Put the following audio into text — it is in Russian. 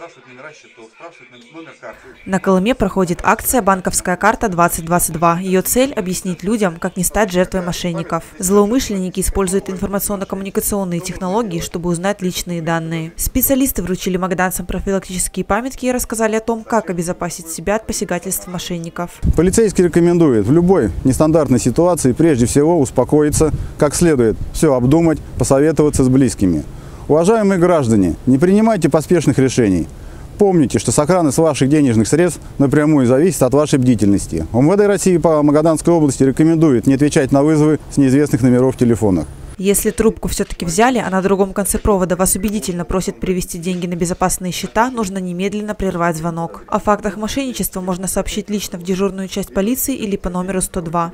спрашивают номера счетов, спрашивают номер карты. На Колыме проходит акция «Банковская карта-2022». Ее цель – объяснить людям, как не стать жертвой мошенников. Злоумышленники используют информационно-коммуникационные технологии, чтобы узнать личные данные. Специалисты вручили магаданцам профилактические памятки и рассказали о том, как обезопасить себя от посягательств мошенников. Полицейский рекомендует в любой нестандартной ситуации прежде всего успокоиться, как следует все обдумать, посоветоваться с близкими. Уважаемые граждане, не принимайте поспешных решений. Помните, что сохранность ваших денежных средств напрямую зависит от вашей бдительности. МВД России по Магаданской области рекомендует не отвечать на вызовы с неизвестных номеров в телефонах. Если трубку все-таки взяли, а на другом конце провода вас убедительно просят перевести деньги на безопасные счета, нужно немедленно прервать звонок. О фактах мошенничества можно сообщить лично в дежурную часть полиции или по номеру 102.